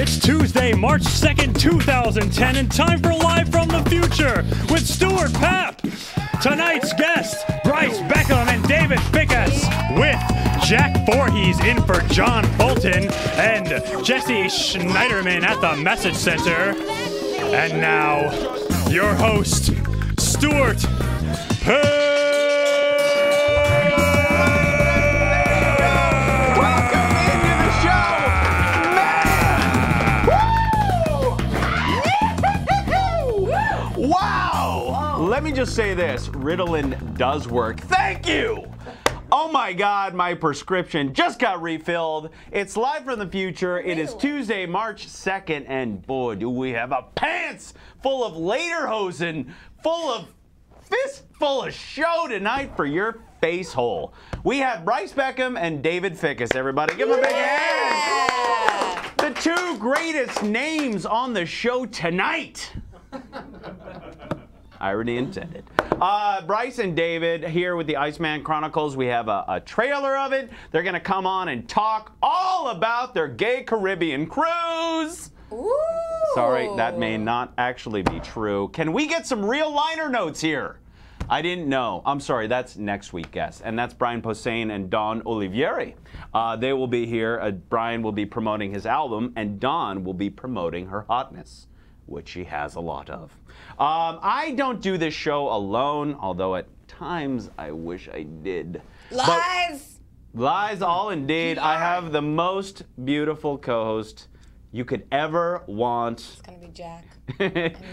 It's Tuesday, March 2nd, 2010, and time for Live from the Future with Stuart Papp. Tonight's guests, Brice Beckham and David Fickas, with Jack Voorhies in for John Bolton and Jessie Schneiderman at the Message Center. And now, your host, Stuart Welcome just say this Ritalin does work. Thank you! Oh my god, my prescription just got refilled. It's live from the future. It is Tuesday, March 2nd, and boy, do we have a pants full of lederhosen, full of fistful of show tonight for your face hole. We have Brice Beckham and David Fickas. Everybody, give them a big hand. The two greatest names on the show tonight. Irony intended. Uh, Brice and David here with the Iceman Chronicles. We have a, a trailer of it. They're going to come on and talk all about their gay Caribbean cruise. Ooh. Sorry, that may not actually be true. Can we get some real liner notes here? I didn't know. I'm sorry, that's next week, guest. And that's Brian Posehn and Dawn Olivieri. Uh, they will be here. Uh, Brian will be promoting his album, and Dawn will be promoting her hotness, which she has a lot of. Um, I don't do this show alone, although at times I wish I did. But- Lies. Lies all indeed. I have the most beautiful co-host you could ever want. It's gonna be Jack. I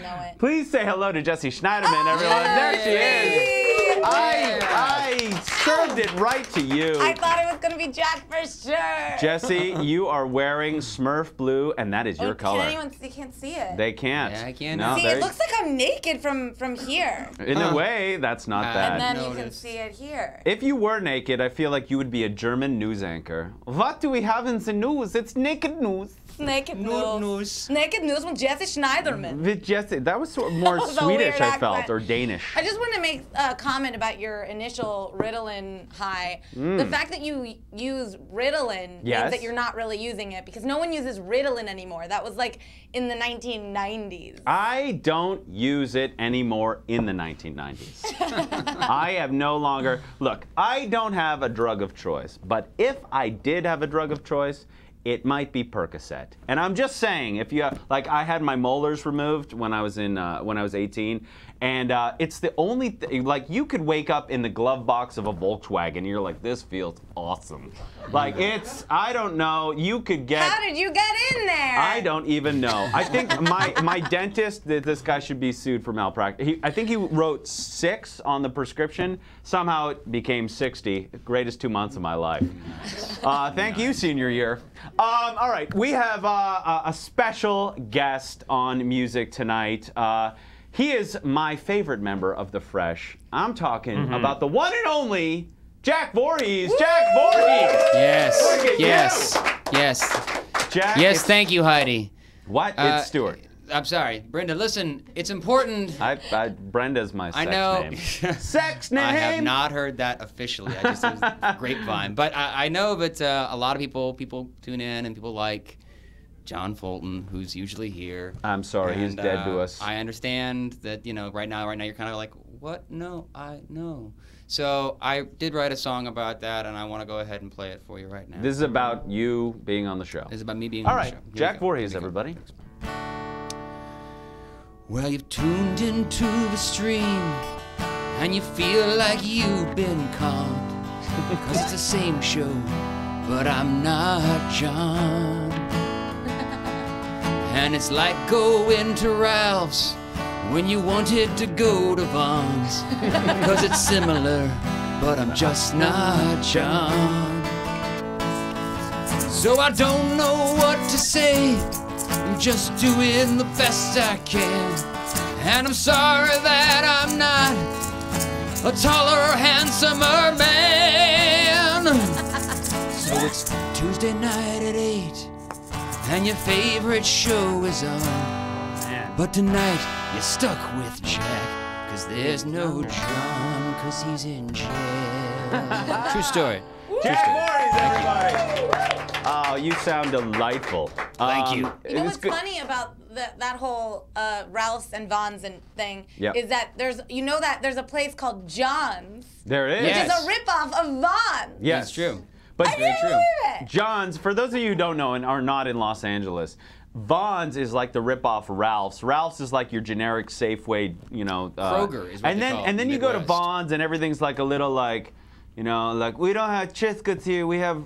know it. Please say hello to Jessie Schneiderman, everyone. There she is. I, I served it right to you. I thought it was gonna be Jack for sure. Jessie, you are wearing Smurf blue, and that is your Oh, color. Can anyone see? Can't see it. They can't. Yeah, I can't. No, see, there- it looks like I'm naked from from here, in a way, that's not Uh, bad. and then you can see it here. if you were naked, I feel like you would be a German news anchor. What do we have in the news? It's naked news. Naked Nude news. news. Naked news with Jessie Schneiderman. With Jessie, that was sort of more was Swedish, I felt, or Danish. I just want to make a comment about your initial Ritalin high. The fact that you use Ritalin Mm. Yes. means that you're not really using it because no one uses Ritalin anymore. That was like in the 1990s. I don't use it anymore in the 1990s. I have no longer. Look, I don't have a drug of choice, but if I did have a drug of choice, it might be Percocet. And I'm just saying, if you like, I had my molars removed when I was in uh, when I was 18, and uh, it's the only th- like you could wake up in the glove box of a Volkswagen, and you're like, this feels awesome. Like it's, I don't know, you could get. How did you get in there? I don't even know. I think my my dentist that this guy should be sued for malpractice. He, I think he wrote six on the prescription. Somehow it became 60. Greatest two months of my life. Uh, thank you, senior year. Um, all right, we have uh, a, a special guest on music tonight. Uh, he is my favorite member of the Fresh. I'm talking about the one and only Jack Voorhies. Jack Voorhies. Yes. Yes. you. Yes. Jack. Yes. Thank you, Heidi. What? Uh, it's Stuart. I'm sorry, Brenda. Listen, it's important. I, I Brenda's my sex I know. name. Sex name. I have not heard that officially. I just it was grapevine, but I, I know that uh, a lot of people people tune in and people like John Fulton, who's usually here. I'm sorry, he's And, dead to uh, us. I understand that you know right now, right now you're kind of like, what? No, I no. So I did write a song about that, and I want to go ahead and play it for you right now. This is about you being on the show. This is about me being All on right, the show. Here we Jack go. Voorhies, Here we go. everybody. Well, you've tuned into the stream and you feel like you've been conned. Cause it's the same show, but I'm not John. And it's like going to Ralph's when you wanted to go to Vons. Cause it's similar, but I'm just not John. So I don't know what to say. I'm just doing the best I can. And I'm sorry that I'm not a taller, handsomer man. so it's Tuesday night at 8, and your favorite show is on. Man. But tonight, you're stuck with Jack, cause there's no John, cause he's in jail. True story. True Jack story. Voorhies, everybody. Oh, you sound delightful. Thank Um, you. it You know was what's good- funny about the, that whole uh, Ralph's and Vons and thing Yep. is that there's you know that there's a place called Jons, There it is. which Yes. is a ripoff of Vons. Yes. That's true. But I didn't true. Jons, for those of you who don't know and are not in Los Angeles, Vons is like the ripoff Ralph's. Ralph's is like your generic Safeway, you know. Uh, Kroger is what and then and then you go to. Vons and everything's like a little like, you know, like we don't have Triscuits here. We have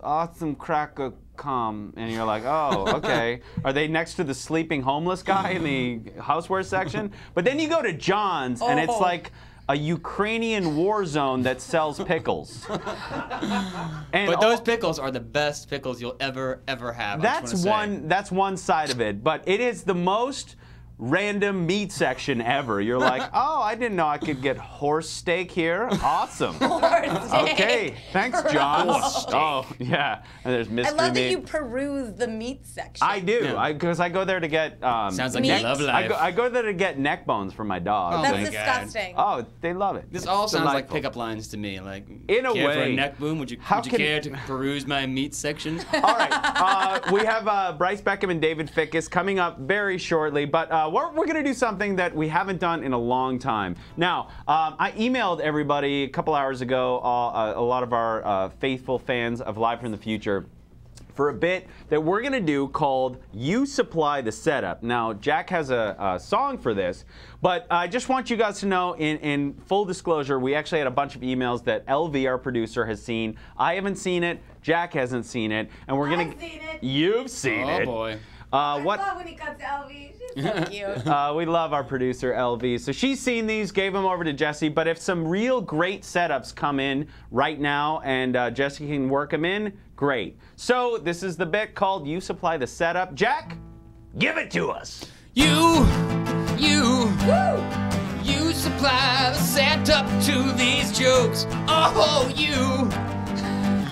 awesome cracker com and you're like, oh, okay. Are they next to the sleeping homeless guy in the houseware section? But then you go to Jons and it's Oh. like. A Ukrainian war zone that sells pickles. And But those pickles are the best pickles you'll ever, ever have. That's wanna say. one. That's one side of it, but it is the most random meat section ever. You're like, oh, I didn't know I could get horse steak here. Awesome. horse okay, thanks, John. Oh, yeah. And there's I mystery love meat. that you peruse the meat section. I do, Yeah. because I, go there to get. Um, Sounds like Meat? you love I life. go, I go there to get neck bones for my dog. Oh That's my God. disgusting. Oh, they love it. This all It's sounds like delightful. pickup lines to me. Like, In a care for way. a neck boom? Would you, How would you can- care to peruse my meat section? All right, uh, we have uh, Brice Beckham and David Fickas coming up very shortly, but uh, we're, we're going to do something that we haven't done in a long time. Now, um, I emailed everybody a couple hours ago, uh, uh, a lot of our uh, faithful fans of Live from the Future. For a bit that we're gonna do called "You Supply the Setup." Now, Jack has a, a song for this, but I just want you guys to know, in, in full disclosure, we actually had a bunch of emails that LV, our producer, has seen. I haven't seen it. Jack hasn't seen it, and we're gonna. I've seen it. You've seen Oh, it. boy. Uh, what? I love when he cuts LV. She's so cute. Uh, we love our producer LV. So she's seen these, gave them over to Jessie. But if some real great setups come in right now and uh, Jessie can work them in, great. So this is the bit called "You Supply the Setup." Jack, give it to us. You, you, you supply the setup to these jokes. Oh, you,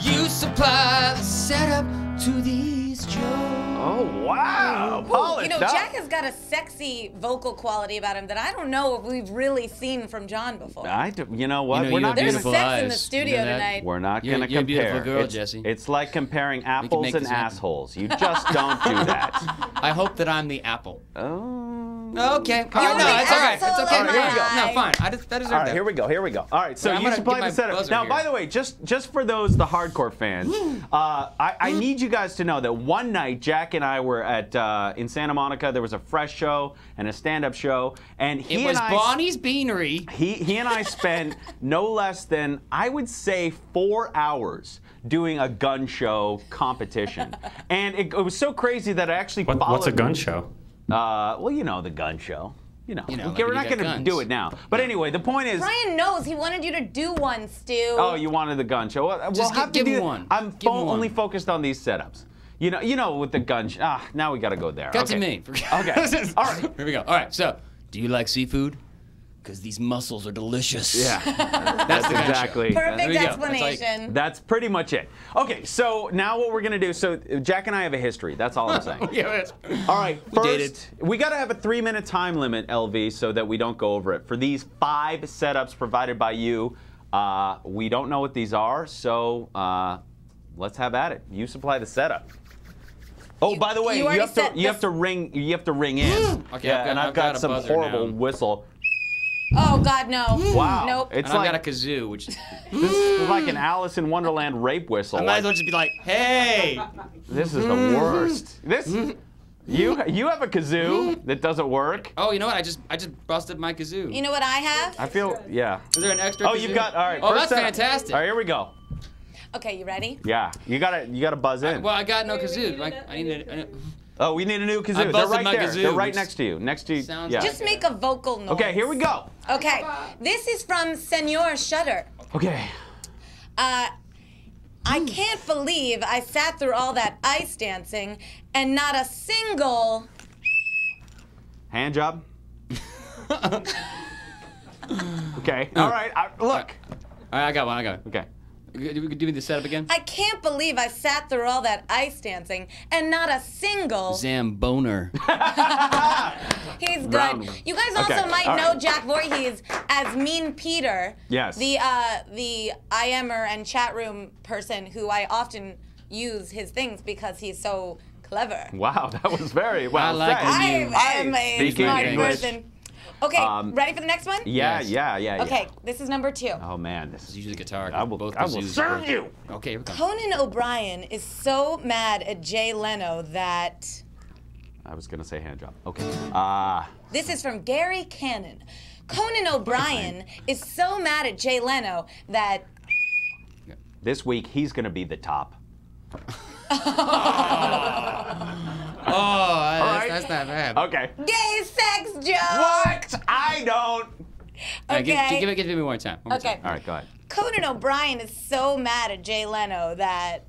you supply the setup to these jokes. Oh wow, polished You know, up. Jack has got a sexy vocal quality about him that I don't know if we've really seen from John before. I do, you know what? You know, we're you not There's gonna, sex in the studio You know tonight. we're not gonna you're a compare. beautiful girl, it's, Jessie. It's like comparing apples and happen. assholes. You just don't do that. I hope that I'm the apple. Oh. Okay. You're All right, no, the it's all right. It's asshole okay. in my no, fine. I, just, I deserve All right, that. here we go. Here we go. All right, so Well, you supply the setup. Now, here. by the way, just just for those the hardcore fans, uh, I, I need you guys to know that one night Jack and I were at uh, in Santa Monica. There was a fresh show and a stand-up show, and he It was and I. Barney's Beanery. he, he and I spent no less than, I would say, four hours doing a gun show competition. And it, it was so crazy that I actually What, followed. what's a gun show? Uh, well, you know, the gun show. You know, You know, Okay, like we're not going to do it now. But anyway, the point is. Brian knows he wanted you to do one, Stu. Oh, you wanted the gun show? Well, we'll gi- have to give do one. I'm Give fo- one. only focused on these setups. You know, you know, with the gun. Sh- ah, now we got to go there. Cut okay. to me. Okay. All right. Here we go. All right. So, do you like seafood? Because these mussels are delicious. Yeah, That's, the gun show. exactly. Perfect There we go. That's like- explanation. That's pretty much it. Okay, so now what we're gonna do? So Jack and I have a history. That's all I'm saying. Yeah, that's- All right, We first dated. we gotta have a three-minute time limit, LV, so that we don't go over it. For these five setups provided by you, uh, we don't know what these are, so uh, let's have at it. You supply the setup. Oh, You- by the way, you you, have to you have to ring you have to ring in. Okay, yeah, I've got- and I've, I've got a some horrible now. whistle. Oh God, no. Hmm. Wow, Nope. it's And I've like got a kazoo, which this is like an Alice in Wonderland rape whistle. I might Like, as well just be like, hey. This is the hmm. worst. This hmm. you you have a kazoo that doesn't work. Oh, you know what? I just I just busted my kazoo. You know what I have? I feel yeah. Is there an extra? Oh, kazoo? you've got all right. Oh, that's setup. fantastic. All right, here we go. Okay, you ready? Yeah, you gotta you gotta buzz in. Well, I got no kazoo. Like, I need a, Oh, we need a new kazoo. I They're right there. kazoo, They're right next to you. Next to you. sounds Yeah. Just make a vocal noise. Okay, here we go. Okay, this is from Senor Shutter. Okay. Uh, I can't believe I sat through all that ice dancing and not a single. Hand job. okay. All right. I, look. All right, I got one. I got it. Okay. We could do the setup again. I can't believe I sat through all that ice dancing and not a single. Zamboner. He's Brown. good. You guys also Okay, might all know right. Jack Voorhies as Mean Peter. Yes. The uh, the IMer and chat room person who I often use his things because he's so clever. Wow, that was very well I like said. when I am a Speaking smart English. person. Okay, Um, ready for the next one? Yeah, Yes. yeah, yeah, yeah. Okay, this is number two. Oh man, this is. usually guitar. I will. Both I will serve both. you. Okay, here we go. Conan O'Brien is so mad at Jay Leno that I was gonna say hand job. Okay. Uh, this is from Gary Cannon. Conan O'Brien is so mad at Jay Leno that this week he's gonna be the top. Oh, that's, right. that's not bad. Okay. gay sex joke. What? I don't. Give, Okay. give, it, give it one more time. One more Okay. time. All right, go ahead. Conan O'Brien is so mad at Jay Leno that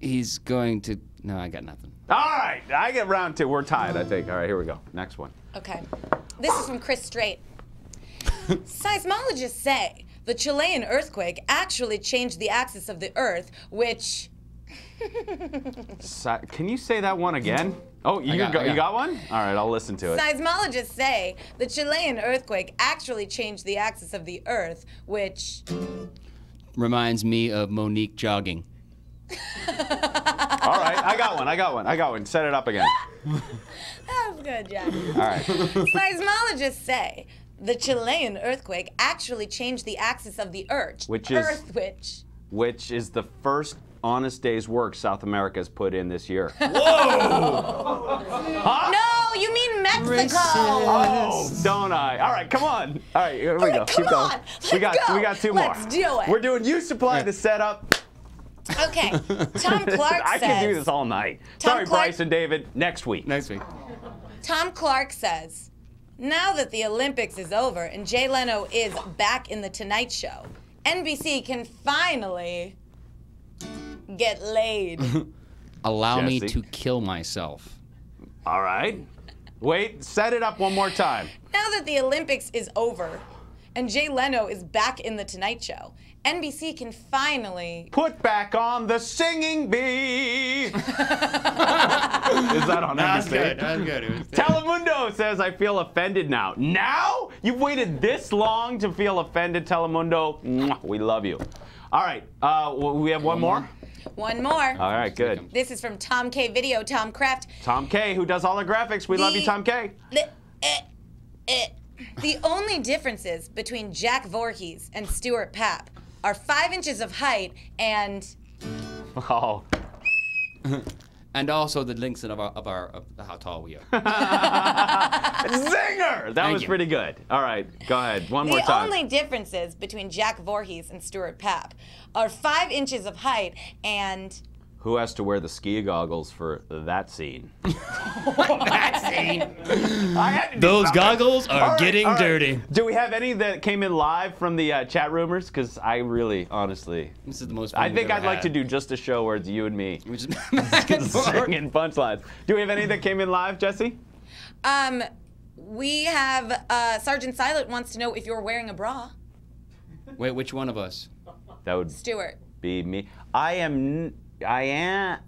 He's going to. No, I got nothing. All right, I get round two. We're tied, I think. All right, here we go. Next one. Okay. This is from Chris Strait. Seismologists say the Chilean earthquake actually changed the axis of the Earth, which. Si- Can you say that one again? Oh, you got- got, you got got one? All right, I'll listen to it. Seismologists say the Chilean earthquake actually changed the axis of the Earth, which. Reminds me of Monique jogging. All right, I got one. I got one. I got one. Set it up again. That was good, Jack. All right. Seismologists say the Chilean earthquake actually changed the axis of the Earth. Which is- Earth, which. Which is the first honest day's work South America's put in this year. whoa No, you mean Mexico. Oh, don't I? All right, come on. All right, here we All go. right, Keep come going. on. we Let's got go. we got two Let's more. do it. We're doing you supply the setup. Okay. Tom Clark I says. can do this all night. Tom Sorry, Clark- Brice and David. Next week. Next week. Tom Clark says, now that the Olympics is over and Jay Leno is back in the Tonight Show, NBC can finally get laid. Allow me to kill myself. All right. Wait, set it up one more time. now that the Olympics is over and Jay Leno is back in the Tonight Show, NBC can finally. Put back on the singing bee. Is that on That's NBC? good. That's good. It was- Telemundo says I feel offended now. Now? You've waited this long to feel offended, Telemundo. We love you. All right. Uh, we have one more. One more. All right. Good. This is from Tom K Video, Tom Kraft. Tom K, who does all the graphics. We love you, Tom K. The, eh, eh. the only differences between Jack Voorhies and Stuart Papp are five inches of height and Oh. And also the links of our of our of how tall we are. Zinger! That Thank was you. pretty good. All right. Go ahead. One more time. the only differences between Jack Voorhies and Stuart Papp are five inches of height and Who has to wear the ski goggles for that scene? that scene. I had to do Those goggles are All right, getting all right. dirty. Do we have any that came in live from the uh, chat rumors? Because I really, honestly, This is the most. I think I'd like to do just a show where it's you and me Which is back and forth. singing punchlines. Do we have any that came in live, Jessie? um we have uh, Sergeant Silent wants to know if you're wearing a bra. Wait, which one of us? That would Stuart. be me. I am, n- I am,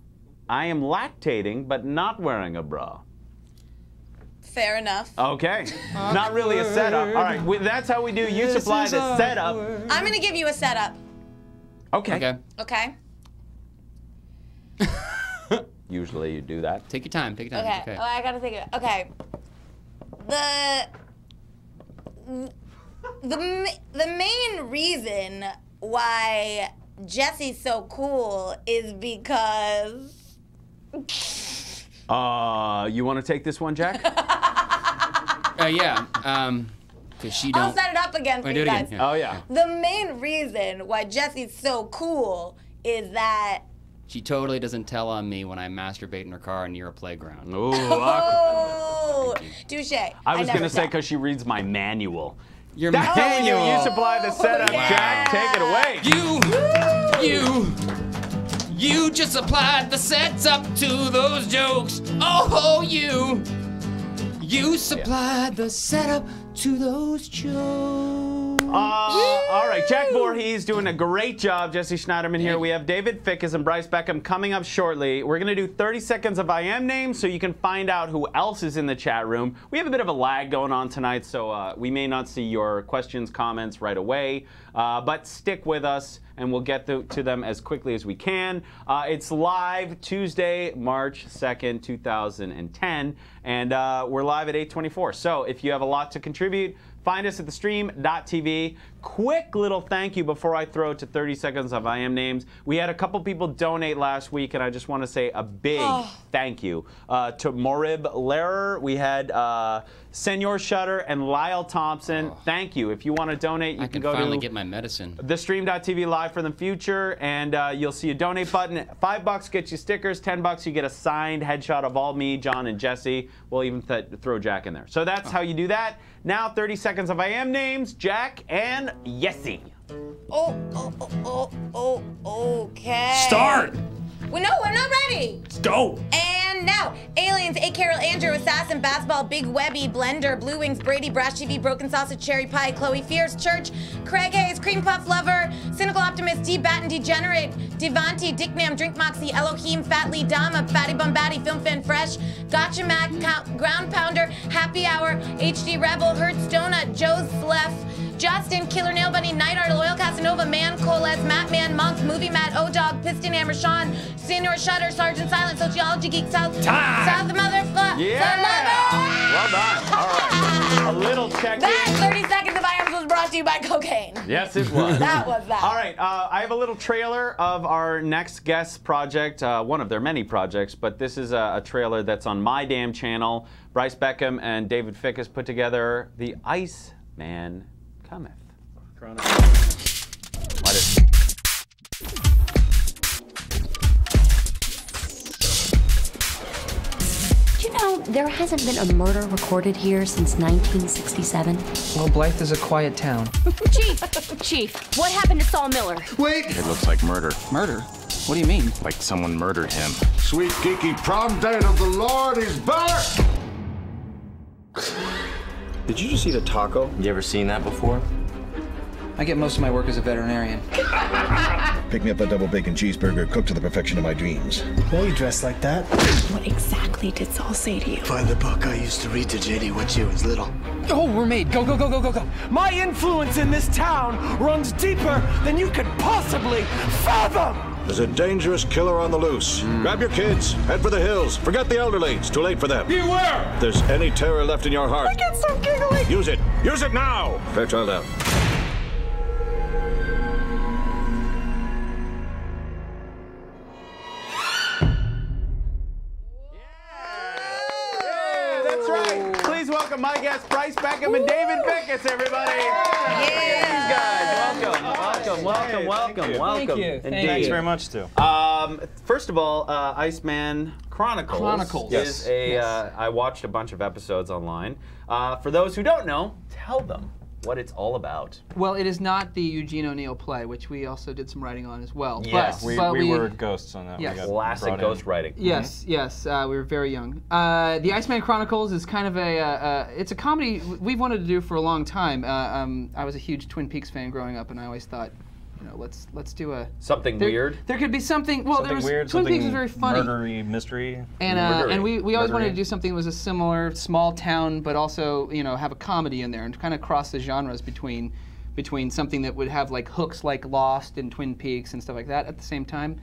I am lactating, but not wearing a bra. Fair enough. Okay. Not really a setup. All right. we- That's how we do. You This supply is the setup. I'm gonna give you a setup, Okay. Okay, okay? Usually you do that. take your time. Take your time. Okay. Okay. Oh, I gotta think of it. Okay. The the the main reason why Jessie's so cool is because Uh, you want to take this one, Jack? Uh, yeah. Um, cause she I'll don't. set it up again for Wait, you do it guys. again, yeah. oh yeah. The main reason why Jessie's so cool is that She totally doesn't tell on me when I masturbate in her car near a playground. Ooh, oh, touche. I was never gonna say because she reads my manual. Your That's how we do. manual. You supply the oh, setup, yeah. Jack. Take it away. You, you, you just applied the sets up to those jokes. Oh, you, you supplied the setup to those jokes. All right, Jack Voorhies doing a great job. Jessie Schneiderman here. We have David Fickas and Brice Beckham coming up shortly. We're going to do 30 seconds of I am names so you can find out who else is in the chat room. We have a bit of a lag going on tonight, so uh, we may not see your questions, comments right away. Uh, but stick with us and we'll get to, to them as quickly as we can. Uh, it's live Tuesday, March 2nd, 2010, and uh, we're live at 824. So if you have a lot to contribute, Find us at thestream.tv. Quick little thank you before I throw to 30 seconds of I am names. We had a couple people donate last week, and I just want to say a big Oh. thank you uh, to Morib Lehrer. We had uh, Senor Shutter and Lyle Thompson. Thank you. If you want to donate, you I can, can go finally to get my medicine. thestream.tv live for the future and uh, you'll see a donate button five bucks gets you stickers ten bucks you get a signed headshot of all me john and jessie we'll even th- throw jack in there so that's how you do that now 30 seconds of i am names jack and yessie Oh, oh, oh, oh, oh, okay. Start. We no, we're not ready. Let's go. And now, Aliens, A. Carol, Andrew, Assassin, Basketball, Big Webby, Blender, Blue Wings, Brady, Brash TV, Broken Sausage, Cherry Pie, Chloe Fierce, Church, Craig Hayes, Cream Puff Lover, Cynical Optimist, D. Batten, Degenerate, Devanti, Dick Nam, Drink Moxie, Elohim, Fat Lee, Dama, Fatty Bombatti, Film Fan Fresh, Gotcha Mac, Ground Pounder, Happy Hour, HD Rebel, Hertz Donut, Joe's Sleff, Justin, Killer Nail Bunny, Night Art, Loyal Casanova, Man, Coles, Matt Man, Monk, Movie Matt, O Dog, Piston Hammer, Sean, Senior Shutter, Sergeant Silent, Sociology Geek, South, Time. South Motherfucker, well done all right a little check That 30 seconds of Irons was brought to you by cocaine. Yes, it was. That was that. All right, uh, I have a little trailer of our next guest project, uh, one of their many projects, but this is a, a trailer that's on my damn channel. Brice Beckham and David Fickas put together The Ice Man Cometh. What is- Do you know there hasn't been a murder recorded here since 1967? Well, Blythe is a quiet town. Chief, Chief, what happened to Saul Miller? Wait! It looks like murder. Murder? What do you mean? Like someone murdered him. Sweet geeky prom date of the Lord is back! Did you just eat a taco? You ever seen that before? I get most of my work as a veterinarian. Pick me up a double bacon cheeseburger cooked to the perfection of my dreams. Why you dressed like that? What exactly did Saul say to you? By the book I used to read to JD when she was little. Oh, we're made. Go, go, go, go, go, go. My influence in this town runs deeper than you could possibly fathom! There's a dangerous killer on the loose. Hmm. Grab your kids, head for the hills. Forget the elderly. It's too late for them. Beware! If there's any terror left in your heart, I get so giggly! use it. Use it now! Fairchild out. Yeah, that's right. Please welcome my guests, Brice Beckham and David Fickas, everybody. These guys, welcome, welcome, welcome, welcome, welcome. you. Thank Indeed. you. Thanks very much, too. Um, first of all, uh, Iceman Chronicles, Chronicles. is Yes. a. Yes. Uh, I watched a bunch of episodes online. Uh, for those who don't know, tell them what it's all about. Well, it is not the Eugene O'Neill play, which we also did some writing on as well. Yes. but, We, but we were ghosts on that. Yes. We got Classic brought in. ghost writing. Yes, yes, uh, we were very young. Uh, the Iceman Chronicles is kind of a, uh, uh, it's a comedy we've wanted to do for a long time. Uh, um, I was a huge Twin Peaks fan growing up, and I always thought, you know, let's let's do a Something there, weird. There could be something. Well, there was weird, Twin something Peaks was very funny, murdery mystery. and uh, Murdery. and we, we always wanted to do something that was a similar small town, but also you know have a comedy in there and kind of cross the genres between between something that would have like hooks like Lost and Twin Peaks and stuff like that at the same time.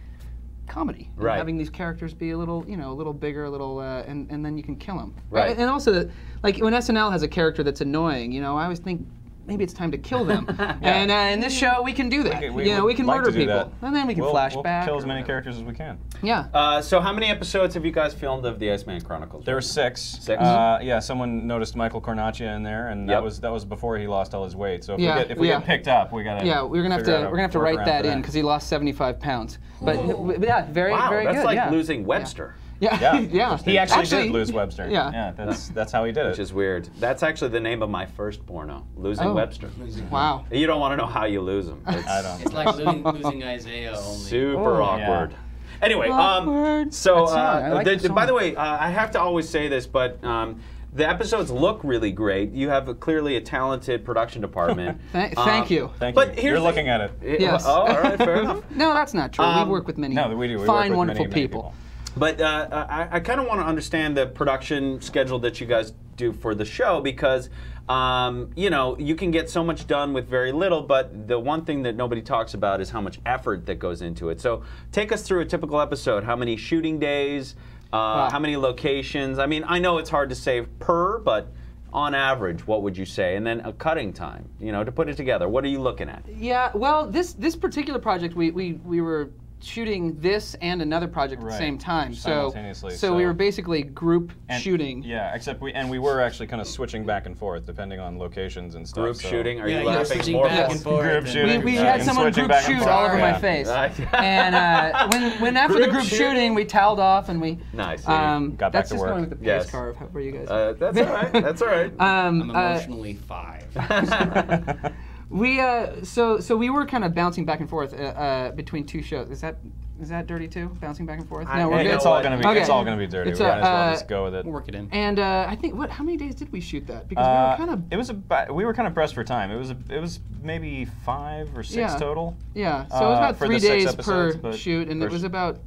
Comedy, and Right. Having these characters be a little, you know, a little bigger, a little, uh, and and then you can kill them. Right. And also, that, like when SNL has a character that's annoying, you know, I always think maybe it's time to kill them. And uh, in this show, we can do that. We, we you know, we can like murder people, that. and then we can we'll, flash we'll back. kill as many characters as we can. Yeah. Uh, so, how many episodes have you guys filmed of the Iceman Chronicles? There were six. Six? Uh, yeah, someone noticed Michael Cornacchia in there, and Yep. that was that was before he lost all his weight. So if Yeah, we get if we yeah. get picked up, we gotta. Yeah, we're gonna have to we're gonna have to write that in because he lost 75 pounds. But but yeah, very wow, very that's good. That's like yeah. losing Webster. Yeah, Yeah, yeah. He actually, did lose Webster. Yeah. yeah, that's that's how he did it. Which is weird. That's actually the name of my first porno, Losing Oh. Webster. Wow. You don't want to know how you lose them. It's I don't. It's like losing, losing Isaiah only. super Oh. awkward. Yeah. Anyway, um, so That song, I uh, like the- the by the way, uh, I have to always say this, but um, the episodes look really great. You have a, clearly a talented production department. Thank- thank you. Thank but you. here's You're the- looking at it. Yes. Oh, all right, fair enough. No, that's not true. Um, we work with many No, we do. We work fine, with wonderful many, many people. But uh, I, I kind of want to understand the production schedule that you guys do for the show because, um, you know, you can get so much done with very little, but the one thing that nobody talks about is how much effort that goes into it. So take us through a typical episode. How many shooting days? Uh, How many locations? I mean, I know it's hard to say per, but on average, what would you say? And then a cutting time, you know, to put it together. What are you looking at? Yeah, well, this this particular project, we we, we were shooting this and another project at the same time. So, Simultaneously, so we were basically group And- shooting. Yeah, except we and we were actually kind of switching back and forth depending on locations and stuff. Group so- shooting? Are Yeah, you you were laughing switching more? back Paul? and forth. Group and- We, shooting. we had someone group shoot all over Yeah. my face. And uh, when, when after the Group group shooting? shooting, we toweled off and we. Nice. Um, Got back that's to just work. going with the pace Yes. car of how where you guys. Uh, that's all right. That's all right. um, I'm uh, emotionally five. we uh, so so we were kind of bouncing back and forth uh, uh, between two shows. Is that is that dirty too? Bouncing back and forth? I- No, we're Hey, good. it's all gonna be. Okay. It's all gonna be dirty. It's, we uh, might as well uh, just go with it. We'll work it in. And uh, I think what? How many days did we shoot that? Because we Uh, were kind of it was about, we were kind of pressed for time. It was a, it was maybe five or six Yeah. total. yeah. So it was uh, about for three days episodes, per shoot, and it was about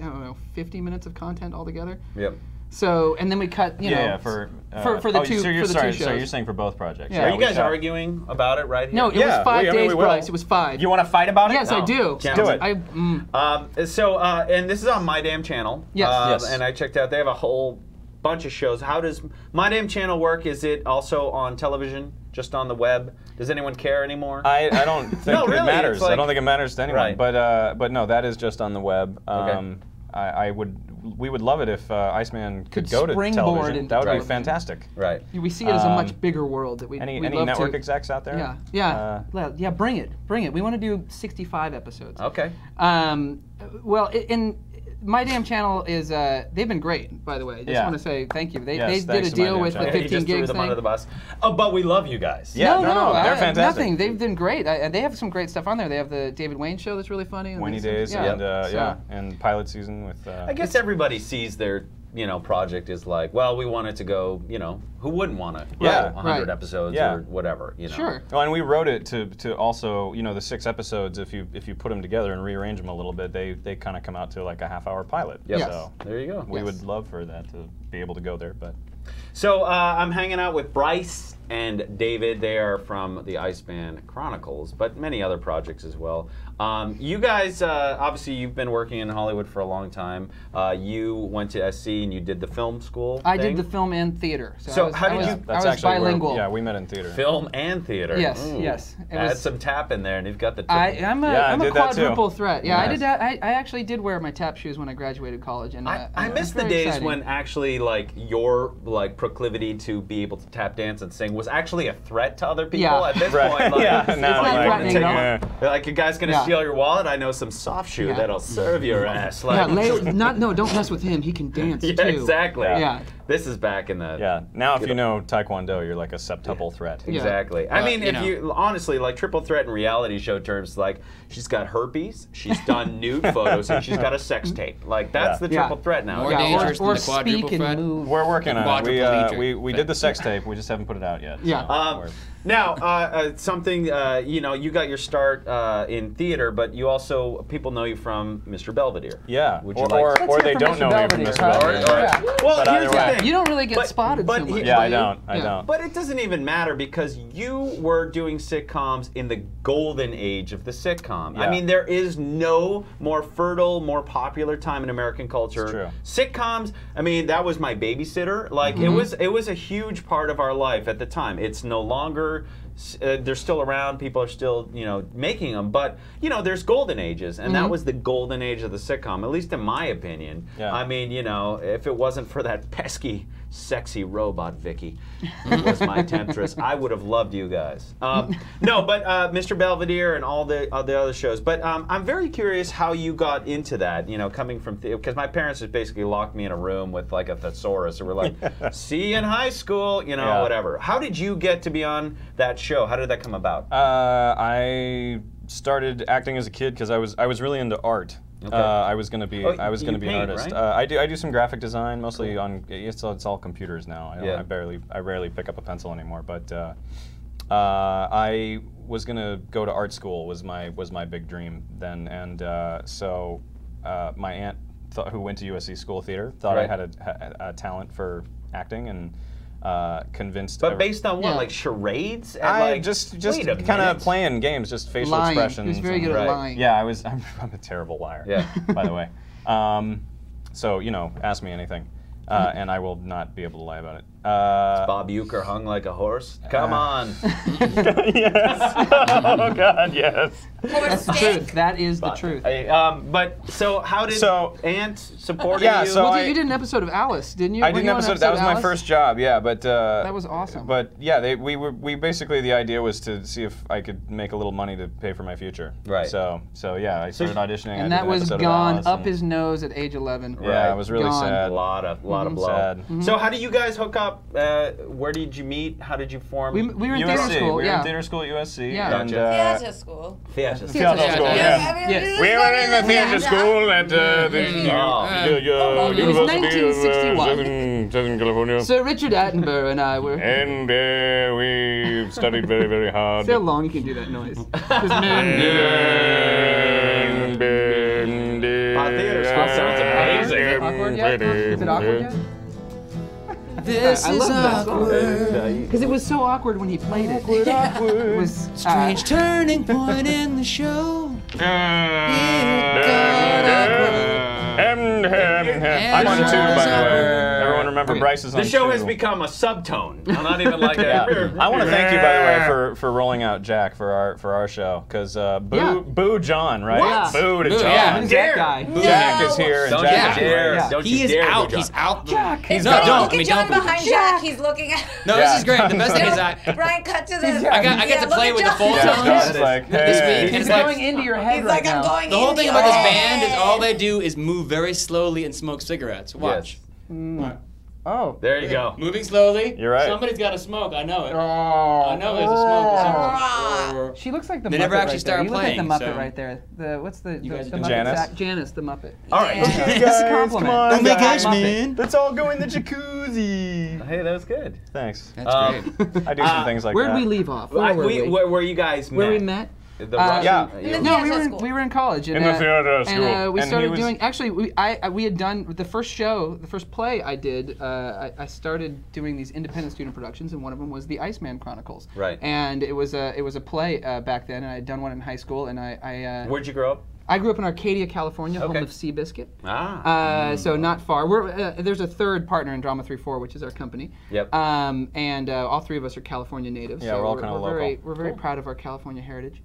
I don't know 50 minutes of content altogether. yep. So and then we cut you yeah, know yeah, for uh, for, for the oh, two so you're, for the sorry, two shows. So you're saying for both projects? Yeah. Are you guys shot- arguing about it right here? no, it Yeah, was five we- I mean, days, we. Brice. It was five. You want to fight about it? yes, I do. Can't do it. I mm, Um, so, uh, and this is on My Damn Channel. Yes. Um, Yes. And I checked out, they have a whole bunch of shows. How does My Damn Channel work? Is it also on television, just on the web? Does anyone care anymore? I, I don't think No, really, it matters. like- I don't think it matters to anyone. Right. But uh, but no, that is just on the web. Okay. I, I would we would love it if uh, Iceman could, Could go to springboard television. into That would television. be fantastic. right. we see it as a much Um, bigger world that we Any we'd any love network to, execs out there? Yeah, yeah, Uh, yeah, yeah. Bring it, bring it. We want to do 65 episodes. Okay. Um, well, in my damn channel is uh, they've been great, by the way. I just Yeah. want to say thank you. They, Yes, they thanks did a deal Damn with the Channel. He 15 just threw gigs them thing. under the bus. Oh, but we love you guys. Yeah, no, no, no, they're I- fantastic. Nothing. They've been great. I, they have some great stuff on there. They have the David Wain show that's really funny. and Winnie it's- Days yeah. and uh, So- yeah, and pilot season with. Uh, I guess everybody sees their, you know, project is like, well, we want it to go, you know, who wouldn't want to? Yeah. 100 Right. episodes Yeah. or whatever, you know. Sure. Well, and we wrote it to, to also, you know, the six episodes. If you if you put them together and rearrange them a little bit, they they kind of come out to like a half hour pilot. Yep. Yes. So There you go. we Yes. would love for that to be able to go there, but So uh, I'm hanging out with Brice and David. They are from the Iceman Chronicles, but many other projects as well. Um, you guys, uh, obviously, you've been working in Hollywood for a long time. Uh, you went to SC and you did the film school. I thing? did the film and theater. So, So was, how I did was, you- I that's was actually where- bilingual. yeah, we met in theater. film and theater. Yes, Ooh. yes. It Add was- some tap in there, and you've got the. I, I'm a, Yeah, I am a did that too. quadruple threat. Yeah, I did that. I, I actually did wear my tap shoes when I graduated college, and uh, I, I uh, miss the days exciting. when actually like your like proclivity to be able to tap dance and sing was actually a threat to other people. Yeah. At this Right. point, like, Yeah, it's like, like, we're gonna threatening take at all. my- like a guy's gonna Yeah. steal your wallet. I know some soft shoe Yeah. that'll serve your ass. Like, Yeah, lay, not no, don't mess with him. He can dance yeah, too. exactly. Yeah. This is back in the Yeah. Now, if you know Taekwondo, you're like a septuple threat. Yeah. Exactly. I Uh, mean, you if know. you honestly like triple threat in reality show terms, like she's got herpes, she's done nude photos, and she's got a sex tape. Like that's Yeah. the Yeah. triple threat now. More Yeah, dangerous or, or than the quadruple speak threat. and move. We're working on it. We, uh, we, we did the sex tape. We just haven't put it out yet. Yeah. so Um, we're- now, uh, uh, something uh, you know, you got your start uh, in theater, but you also people know you from Mr. Belvedere. yeah. Would you or like or, to- or they don't Mr. know me from Mr. huh? Belvedere. Or- or- Yeah. Well, But here's the way. thing. You don't really get But- spotted but so much. Yeah, I don't. I Yeah. don't. But it doesn't even matter because you were doing sitcoms in the golden age of the sitcom. I mean, there is no more fertile, more popular time in American culture. It's true. Sitcoms. I mean, that was my babysitter. Like it was, it was a huge part of our life at the time. It's no longer. Uh, they're still around. People are still, you know, making them. But you know, there's golden ages, and that was the golden age of the sitcom, at least in my opinion. Yeah. I mean, you know, if it wasn't for that pesky, sexy robot Vicky, was my temptress, I would have loved you guys. Um, no, but uh, Mr. Belvedere and all the uh, the other shows. But um, I'm very curious how you got into that. You know, coming from because my parents just basically locked me in a room with like a thesaurus, and we're like, "See you in high school," you know, Yeah. whatever. How did you get to be on that show? How did that come about? Uh, I started acting as a kid because I was I was really into art. Uh, I was gonna be Oh, I was gonna be an artist. right? Uh, I do I do some graphic design mostly on it's all, it's all computers now. I, Yeah. I barely I rarely pick up a pencil anymore. But uh, uh, I was gonna go to art school was my was my big dream then, and uh, so uh, my aunt who went to USC School of Theater thought I had a, a talent for acting and. Uh, convinced. But every- based on what, like charades? And I like, just just wait a kind of minute. playing games, just facial Lying. He was expressions. very and- good at Right. lying. Yeah, I was. I'm, I'm a terrible liar. Yeah. by the way. Um, so you know, ask me anything, uh, and I will not be able to lie about it. Uh, Bob Uecker hung like a horse. Come Uh, on. yes. oh God, yes. That's the truth. That is the truth. Hey, um, but so how did So- Aunt support Yeah, you? so well, I- you did an episode of Alice, didn't you? I Were did an you on episode. That was of my first job. Yeah, but uh, That was awesome. But yeah, they, we were we basically the idea was to see if I could make a little money to pay for my future. Right. So so yeah, I started auditioning. I And did that an was episode gone up and- his nose at age 11. Yeah, it was really Gone. sad. A lot of lot of Mhm. blow. Sad. Mm-hmm. So how do you guys hook up? Uh, where did you meet? How did you form? We, we were in USC. theater school, we were yeah. in theater school at USC. Yeah. And, Gotcha. uh, Theater school. Theater Theater Yeah, school, yeah. yeah. Yes. We were in the theater school at uh, the Oh. uh, It was University of uh, 1961. Southern, Southern California. Sir Richard Attenborough and I were. and uh, we studied very, very hard. See how long you can do that noise. And, and, Wow, theater school sounds amazing. Is it awkward yet? Is it awkward yet? This I is love that song. awkward. Because it was so awkward when he played it. Awkward, awkward. It was uh, Strange turning point in the show. And, and, and. I'm on two, by the way. Everyone remember Brice is on The show two. has become a subtone. I'm not even like Yeah. a. I want to thank you, by the way, for, for rolling out Jack for our for our show, because uh, boo Yeah. boo John, right? What? Boo to John. yeah. Who's that guy? Jack is here, and Don't Jack you dare! Yeah. Don't He is dare, out. John. He's out. Jack. He's no, gone. don't. Look I mean, John don't. behind Jack. He's looking at. No, Yeah. this is great. The best thing is I, Brian, cut to the. I got, I get to play with the full John. Yeah, tones John's like, this hey. week. He's it's going into your head right like, I'm now. going the whole thing about this band is all they do is move very slowly and smoke cigarettes. Watch. Oh. There you go. Moving slowly. You're right. Somebody's got to smoke. I know it. Oh. I know there's a smoke. Ah. She looks like the They Muppet never actually right there. start You look like the Muppet so- right there. The what's the, the, guys the Muppet? Janice? Zach- Janice, the Muppet. All right. Hey This a guys, compliment. come on, Oh my gosh, man. Let's all go in the jacuzzi. Hey, that was good. Thanks. That's Um, great. I do some things like that. Where'd we leave off? Where I- were we? we, where, where you guys met? Where we met? The Uh, Russian. Yeah. No, we were in, we were in college. And, In the uh, theater And school. uh, we And started was- doing. Actually, we I I- we had done the first show, the first play I did. Uh, I, I started doing these independent student productions, and one of them was the Iceman Chronicles. Right. And it was a it was a play uh, back then, and I had done one in high school, and I I, uh, Where'd you grow up? I grew up in Arcadia, California, home of Seabiscuit. Ah. Uh, so not far. We're uh, there's a third partner in Drama 3-4, which is our company. Yep. Um, and uh, all three of us are California natives. Yeah, so we're all kinda we're Very, local. we're very proud of our California heritage.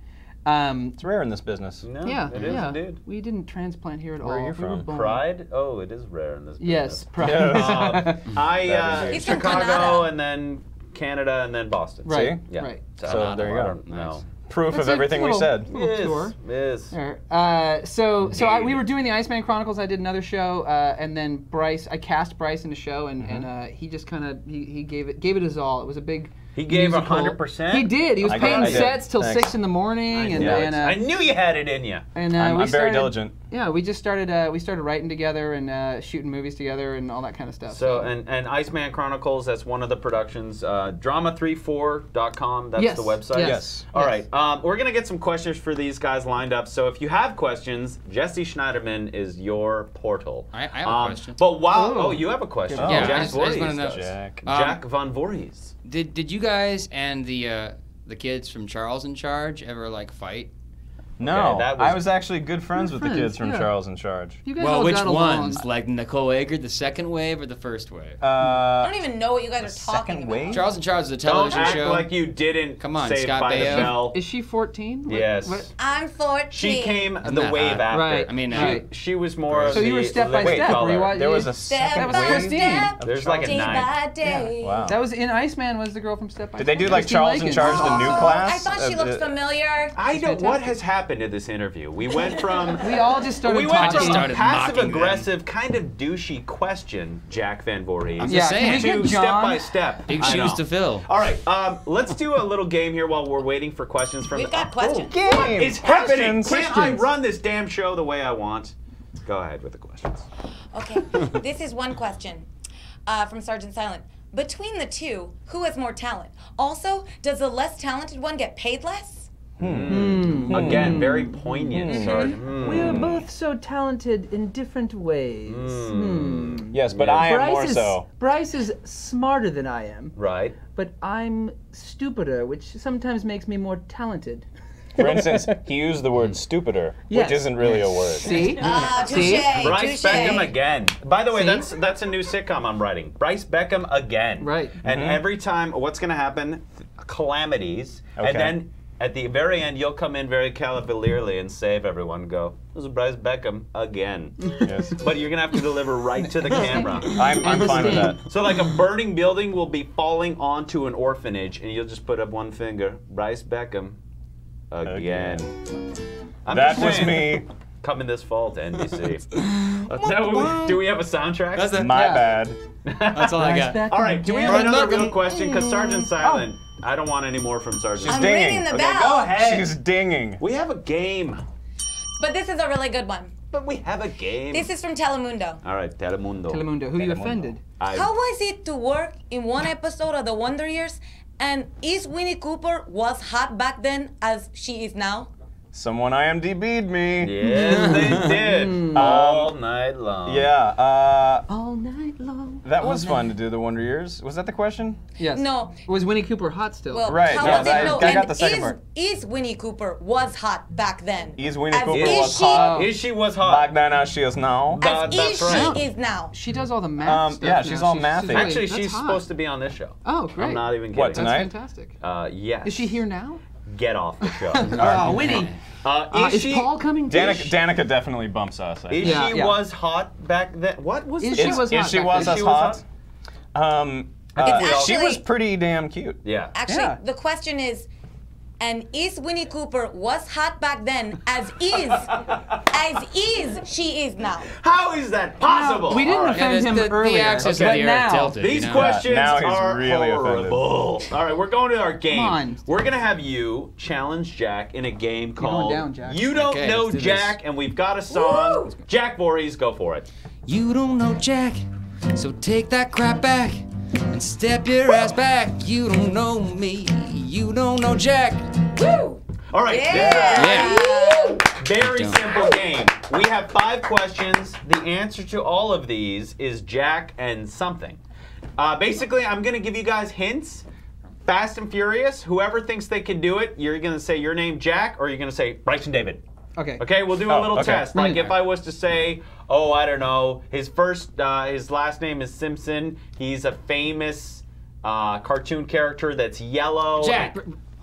Um, It's rare in this business. no, yeah, it is yeah. indeed. We didn't transplant here at Where are all. you We were from? born- Pride? Oh, it is rare in this business. Yes, pride. Um, I uh, He's Chicago Canada. and then Canada and then Boston. Right. Yeah. Right. So there you go. don't. Proof That's of a everything we said. little Yes, tour. yes. There. Uh, so so I, we were doing the Iceman Chronicles. I did another show, uh, and then Brice. I cast Brice in a show, and, and uh, he just kind of he, he gave it gave it his all. It was a big. He gave musical. 100%? He did. He was I did, painting I sets till Thanks. six in the morning, and, and uh, I knew you had it in you. and uh, I'm, I'm very diligent. Yeah, we just started. Uh, we started writing together and uh, shooting movies together and all that kind of stuff. So, and, and Iceman Chronicles, that's one of the productions. Uh, Drama34.com, that's Yes, the website. yes, Yes. All yes. right. Um, we're going to get some questions for these guys lined up. So if you have questions, Jessie Schneiderman is your portal. I- I have a Um, question. But while, Oh. oh, you have a question. Oh. Yeah, I Jack I just wanna Voorhies know- does. Jack. Um, Jack Von Voorhies. Did did you guys and the uh, the kids from Charles in Charge ever like fight? No, that was- I was actually good friends with the kids from yeah. Charles in Charge. you guys Well, all which got along. ones? Like Nicole Eger, the second wave or the first wave? Uh, I don't even know what you guys are talking second about. wave? Charles in Charge is a television Don't television act show. like you didn't Come on, Saved Scott by the Baio. Bell. Is she 14? What- Yes. what- I'm 14. She came Isn't the wave hot? after. Right. I mean, she, uh, Right. she was more of So you were the step by liquid step, were you color. there was a Step second was by wave. Christine. step, There's like a nine. by day. Wow. That was in Iceman. Was the girl from Step by Did they do like Charles in Charge, the new Oh, class? I thought she Uh, looked uh, familiar. I don't. What has happened to this interview? We went from We all just started we went talking. from a passive mocking them. aggressive, kind of douchey question, Jack Van Voorhies, I'm Yeah, just can saying. to step by step. Big shoes to fill. All right, um, let's do a little game here while we're waiting for questions from. We've got Oh, questions. What is happening? Questions. Can't I run this damn show the way I want? Go ahead with the questions. Okay, this is one question uh, from Sergeant Silent. Between the two, who has more talent? Also, does the less talented one get paid less? Hmm. Again, very poignant, Hmm. Sergeant. We are both so talented in different ways. Hmm. Yes, but I am Brice more is, so. Brice is smarter than I am, Right. but I'm stupider, which sometimes makes me more talented. For instance, he used the word stupider, Yes. which isn't really a word. See? Ah, See? touche, Brice touche. Beckham again. By the way, See? that's that's a new sitcom I'm writing. Brice Beckham again. Right. And Mm-hmm. every time, what's going to happen? Calamities. Okay. And then at the very end, you'll come in very cavalierly and save everyone. Go. This is Brice Beckham again. Yes. but you're gonna have to deliver right to the camera. I'm, I'm fine with that. So like a burning building will be falling onto an orphanage, and you'll just put up one finger. Brice Beckham again. I'm That just was me. Coming this fall to NBC. That we- do we have a soundtrack? That's the- My Yeah. bad. That's all I got. Beckham All right, do we have another real question? Because Sergeant oh. Silent, I don't want any more from Sergeant. She's I'm dinging. ringing the Okay, bell. go ahead. She's dinging. We have a game, But this is a really good one. but we have a game. This is from Telemundo. All right, Telemundo. Telemundo, who you offended? I, How was it to work in one episode of The Wonder Years and is Winnie Cooper was hot back then as she is now? Someone IMDb'd me. yes, they did all night long. Yeah, uh, All night long. That was fun to do the Wonder Years. Was that the question? Yes. No. Was Winnie Cooper hot still? Well, Right, how no, was that- it? No, I got and the second is, part. is Winnie Cooper was hot back then? Is Winnie As Cooper is was she, hot? Is she was hot? Back then as she is now. As That- is that's she right. is now. She does all the math Um, stuff yeah, she's now. all mathy. really- Actually, that's she's hot. supposed to be on this show. Oh, great. I'm not even kidding. What, That's tonight? fantastic. Uh, yes. Is she here now? Get off the show. Oh, Winnie. Uh, Uh, is is she? Paul coming? too? Danica, Danica definitely bumps us. I Is. Yeah, she yeah. was hot back then? What was Is she Is, was is she was then. as She was hot? Um, uh, we all- she was pretty damn cute. Yeah. Actually, Yeah. the question is, and is Winnie Cooper was hot back then as is, as is she is now? How is that possible? We didn't All right. offend the- him the- the earlier. axis of but the now, tilted. These you know? questions now he's are really offended. horrible. All right, we're going to our game. on. We're gonna have you challenge Jack in a game going called down, Jack. You Don't Okay, Know let's do this. Jack, and we've got a song. Jack Voorhies, go for it. You don't know Jack, so take that crap back and step your ass back. You don't know me, you don't know Jack. Woo! All right. Yeah. Very Don't. simple game. We have five questions. The answer to all of these is Jack and something. Uh, basically, I'm going to give you guys hints. Fast and Furious. Whoever thinks they can do it, you're going to say your name, Jack, or you're going to say Bryson David. Okay. Okay, we'll do a Oh, little okay. test. Like if I was to say, oh, I don't know, his first, uh, his last name is Simpson. He's a famous uh, cartoon character that's yellow. Jack.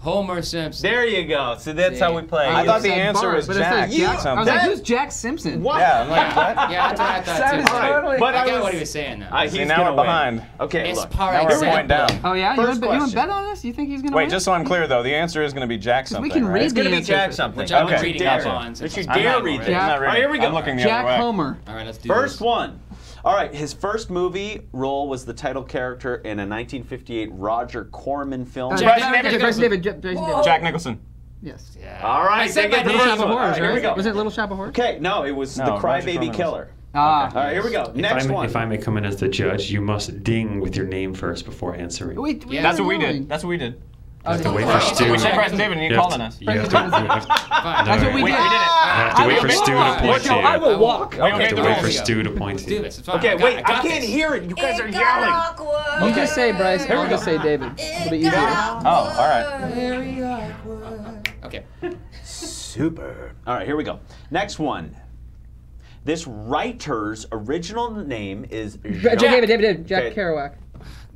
Homer Simpson. There you go. So that's how we play. I thought the answer Bart, was but it says Jack. You- I was like, something. who's Jack Simpson? What? Yeah, I'm like, what? Yeah, that's what I thought Sounded too. totally- But I I get was, what he was saying though. Uh, he's See, now we're win. behind. Okay, It's look. par Now we're going down. Oh yeah, you First want, you want to bet on this? You think he's gonna Wait, win? just so I'm clear though, the answer is going to be Jack something. we can right? read It's gonna the be Jack something. Which I was reading gotcha. up on. since Don't you dare read already. that. All right, here we go. I'm looking the Jack other way. Homer. All right, let's do First one. All right, his first movie role was the title character in a 1958 Roger Corman film. Uh, Jack Jack- David. Jack- David. Jack- Bryson David. Jack Nicholson. Yes. All right, I said they get my the name. first Little Shop of one. All right, Horrors, here we go. Was it Little Shop of Horrors? Okay, no, it was No, the Crybaby Killer. Ah. All right, here we go. If, Next I may, one. if I may come in as the judge, you must ding with your name first before answering. Wait, wait, Yeah. That's what we did. That's what we did. You have to wait for Stu. We said You David and you have called to- on us. You have to, you have, Fine. That's what we We, did. we did it. you have to wait for Stu to point to you. I will walk. Wait, You have to wait for Stu to point to do you. this. It's fine. Okay, I got- wait, I I can't this. hear it. You guys It are got yelling. awkward. You just say Brice. Here we I'll just go. say David. It'll be easier. Oh, all right. Very awkward. Okay. Super. All right, here we go. Next one. This writer's original name is Jack, David, David, David, Jack Kerouac.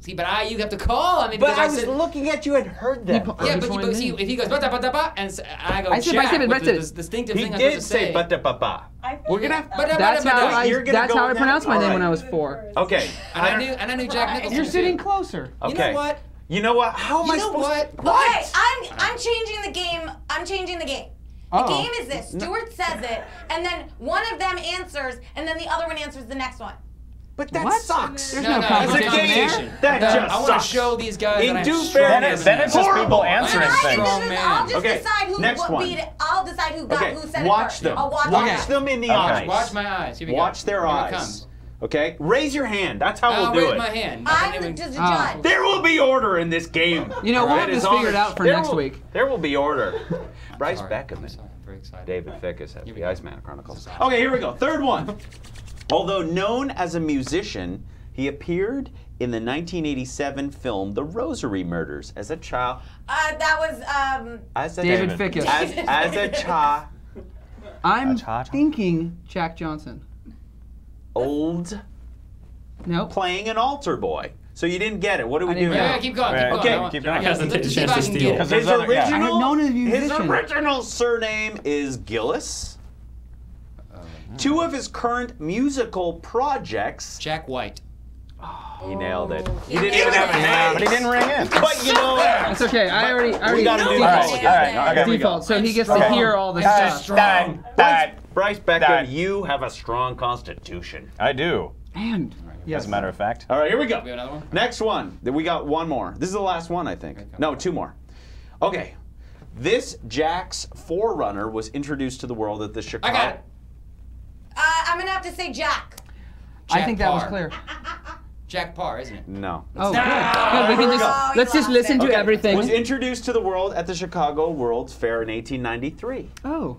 See, but I, you have to call on me But I I was said. looking at you and heard that. He- Yeah, but, joined but see, if he goes ba da ba da ba, and s- I go I said Jack, Brice David, with Brice the, distinctive He thing I'm did supposed to say say. but da ba ba. We're gonna have. Ba da ba That's da how ba I. da. You're gonna That's go how I pronounced my All name right. when I was four. Okay. And I knew, and I knew Jack Nicholson. You're sitting closer. Okay. You know what? You know what? How am You I supposed what? Okay, I'm I'm changing the game. I'm changing the game. The Uh-oh. game is this: Stuart says it, and then one of them answers, and then the other one answers the next one. But that What? sucks. There's No, no, no, competition a there. That No, just I want to show these guys In due fairness, then it's just people answering things. Strong just, man. I'll just Okay, decide who next one. beat it. I'll decide who got Okay, who said it watch first. them. I'll watch Watch it. them in the Okay. eyes. Watch my eyes. Here we go. Watch their Here eyes. comes. Okay, raise your hand. That's how I'll we'll do raise it. my hand. I'm Nothing just a even- Ah. judge. There will be order in this game. You know, we'll It have is this figured out for next week. There will be order. Brice Beckham I'm. Very excited. David Fickas at Here the go. Iceman Chronicles. This is awesome. Okay, here we go. Third one. Although known as a musician, he appeared in the 1987 film The Rosary Murders as a child. Uh, that was um. As a David Fickas. As, as a child. I'm Cha-cha. thinking Jack Johnson. Old Nope. playing an altar boy. So you didn't get it. What do we I do Yeah, now? yeah, keep going. Right, Keep going. okay, keep going. I He hasn't let's taken see a if chance to steal. His There's other- yeah. original, I had known as a his original surname is Gillis. Two of his current musical projects. Jack White. He nailed it. He He didn't even have a name. But he didn't ring in. But you know, it's okay. I already, I already gotta do default. All right, all right, okay. Default. So he gets to hear all this Dad, stuff. Dad, Dad. Brice Beckham, Dad. you have a strong constitution. I do. And yes. As a matter of fact. All right, here we go. We have another one? Next one. Then We got one more. This is the last one, I think. No, two more. Okay. This Jack's Forerunner was introduced to the world at the Chicago. I got it. Uh, I'm gonna have to say Jack. I Jack think that was clear. Jack Paar, isn't it? No. Oh, good. Good. We can just go. let's just listen lost to it. everything. Was introduced to the world at the Chicago World's Fair in 1893. Oh,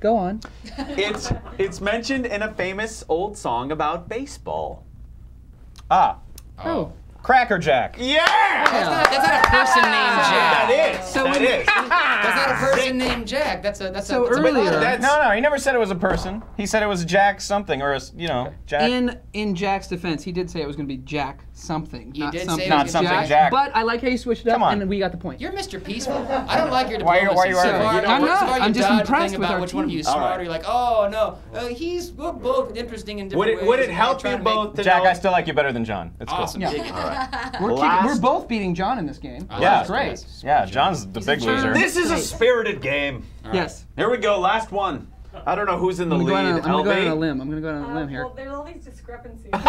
go on. It's it's mentioned in a famous old song about baseball. Ah, Oh, Cracker Jack. Yeah! That's not, that's not a person named Jack. That is. So that we- is. That's not a person named Jack. That's a that's So a. That's earlier- A, That's- No, no, he never said it was a person. He said it was Jack something, or a, s- you know, Jack. in in Jack's defense, he did say it was going to be Jack something, You not did say something, it was Not something Jack, Jack. But I like how you switched it up, Come on. and we got the point. you're Mr. Peaceful. I don't like your diplomacy. you- why you so arguing? far, You know I'm not. far I'm just impressed with about our which one of you is smarter. Right. You're like, oh no, uh, he's we're both interesting in Would different it, would it help you both to Jack. I still like you better than John. It's Awesome. Yeah. Dig it. We're, kicking, we're both beating John in this game. I Yeah. That's great. this. Yeah, John's the big turn. loser. This is a spirited game. Yes. Here we go. Last one. I don't know who's in the I'm going to lead. go, on a- I'm gonna go on a limb. I'm going to go out on a limb uh, here. Well, there's all these discrepancies. Let's